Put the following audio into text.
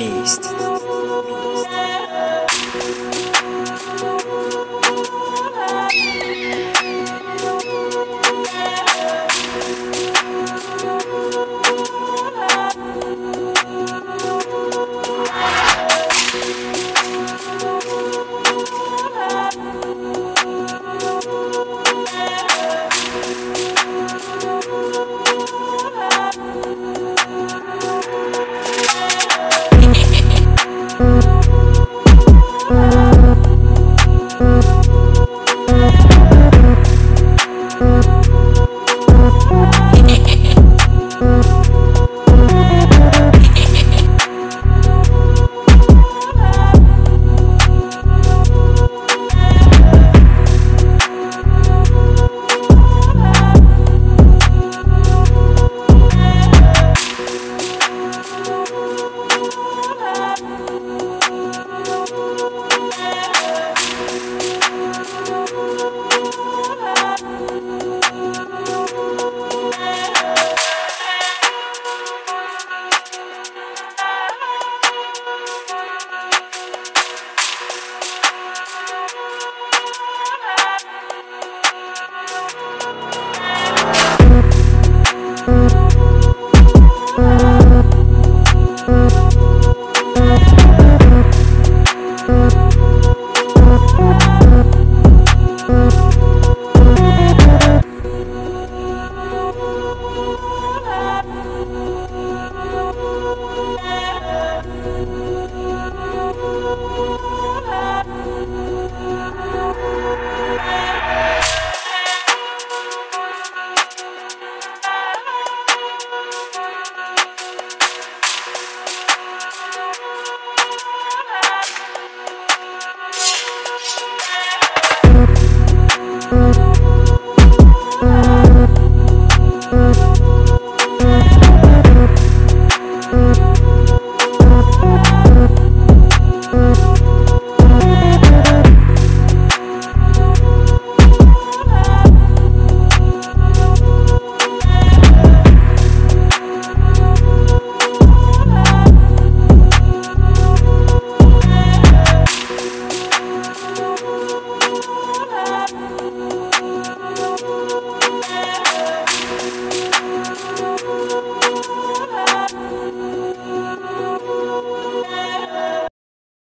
beast.